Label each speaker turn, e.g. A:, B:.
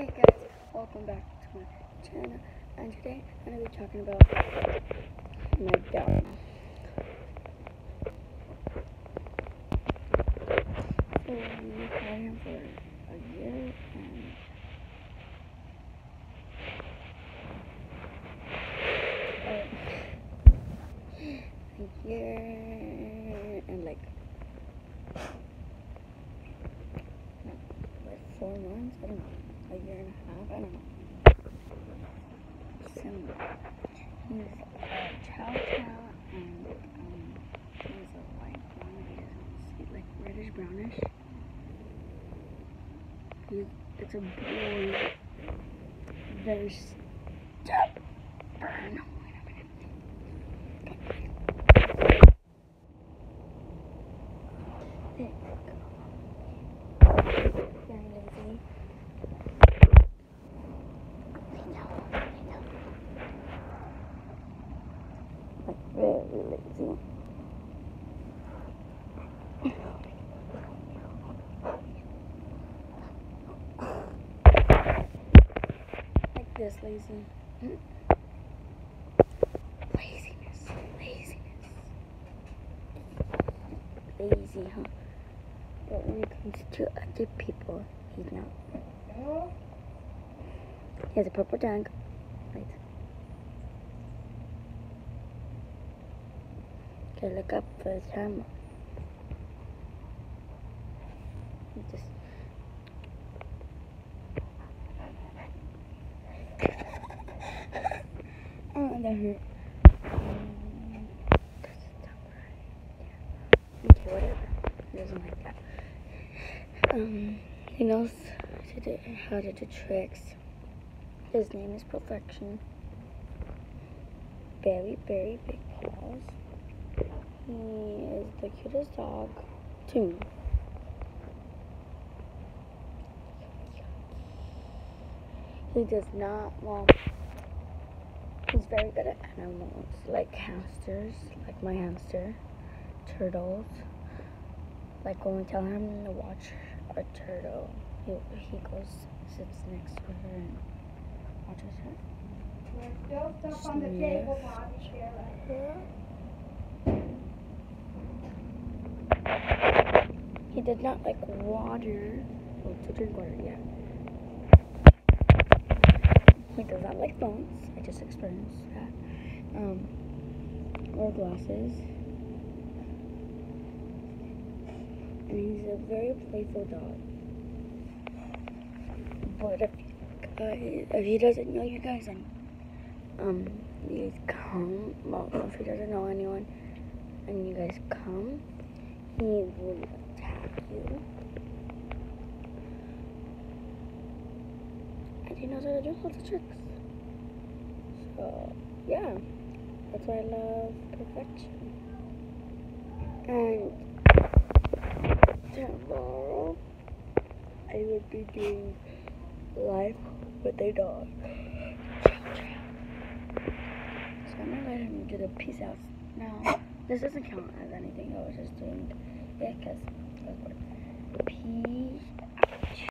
A: Hey guys, welcome back to my channel, and today I'm going to be talking about my dog. So, we had him for a year, and uh, a year, and like, four months, I don't know a year and a half. I don't know. Simba. He's a chow chow and um, he's a white one. He's like reddish brownish. He's, it's a boy. Very stubborn. Very lazy. like this lazy. Laziness, laziness. Lazy, huh? But when it comes to other people, he's not. He has a purple tongue. Okay, look up for the time. Just oh, that hurt. Um, he knows to do, how to do tricks. His name is Perfection. Very, very big paws. He is the cutest dog to me. He does not, well, he's very good at animals, like hamsters, like my hamster, turtles. Like when we tell him to watch a turtle, he, he goes, sits next to her and watches her.
B: There's still stuff on the table, Bobbie.
A: Yeah. He did not like water. Well, to drink water, yeah. He does not like phones. I just experienced that. Um, or glasses. And he's a very playful dog. But if, uh, if he doesn't know you guys, and um, you come, well, if he doesn't know anyone, and you guys come, he will attack you. And he knows how to do lots of tricks. So, yeah. That's why I love perfection. And tomorrow, I will be doing life with a dog. So I'm gonna let him do the peace out now. This doesn't count as anything. I was just doing it because I was bored. Peace